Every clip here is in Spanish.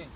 pięć.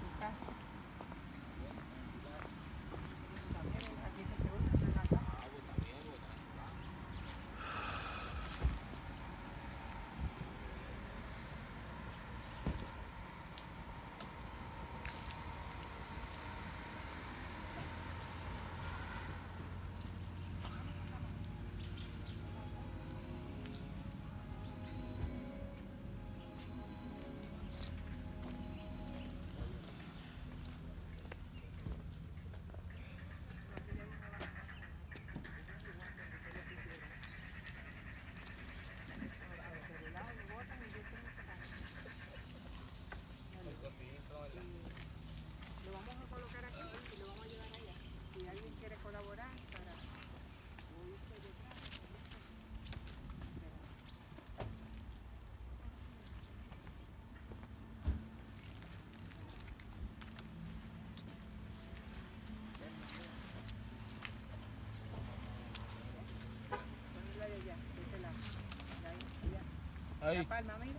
Ahí. La palma, mira.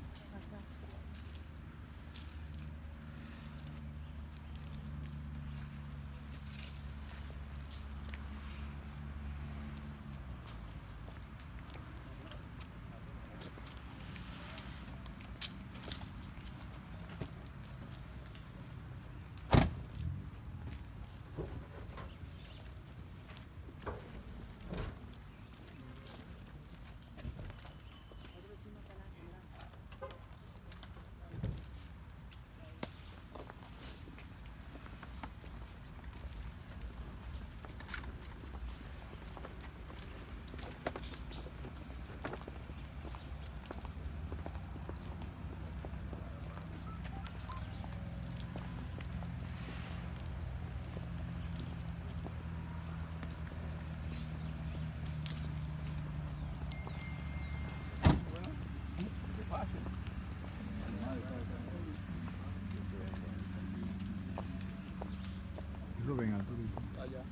Rubén Aldurrico. Allá,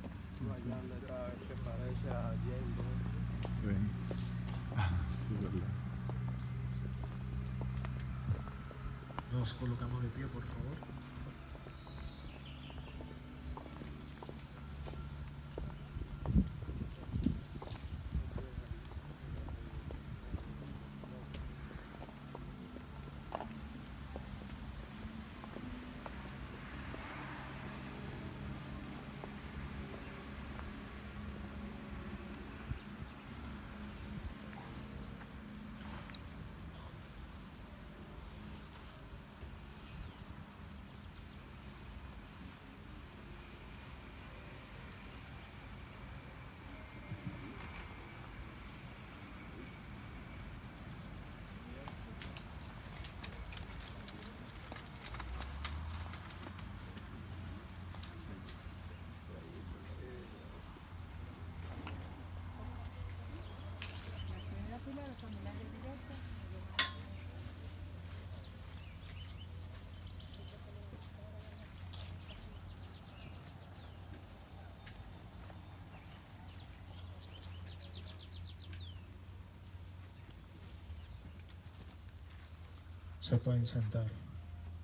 allá donde está, que parece a Jane Sí, sí, verdad. Nos colocamos de pie, por favor. Se pueden sentar.